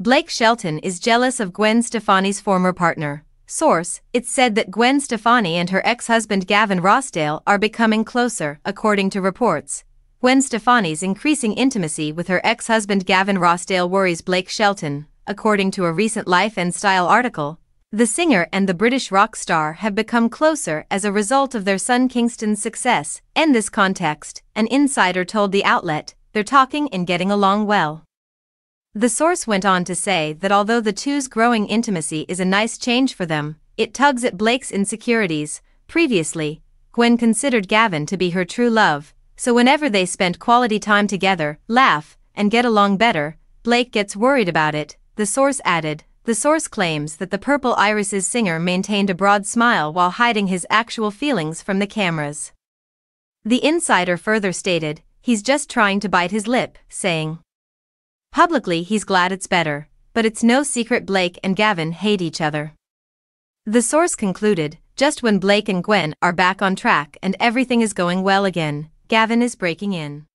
Blake Shelton is jealous of Gwen Stefani's former partner. Source, it's said that Gwen Stefani and her ex-husband Gavin Rossdale are becoming closer, according to reports. Gwen Stefani's increasing intimacy with her ex-husband Gavin Rossdale worries Blake Shelton, according to a recent Life and Style article. The singer and the British rock star have become closer as a result of their son Kingston's success. In this context, an insider told the outlet, they're talking and getting along well. The source went on to say that although the two's growing intimacy is a nice change for them, it tugs at Blake's insecurities. Previously, Gwen considered Gavin to be her true love, so whenever they spent quality time together, laugh, and get along better, Blake gets worried about it, the source added. The source claims that the Purple Irises singer maintained a broad smile while hiding his actual feelings from the cameras. The insider further stated, he's just trying to bite his lip, saying, Publicly, he's glad it's better, but it's no secret Blake and Gavin hate each other. The source concluded just when Blake and Gwen are back on track and everything is going well again, Gavin is breaking in.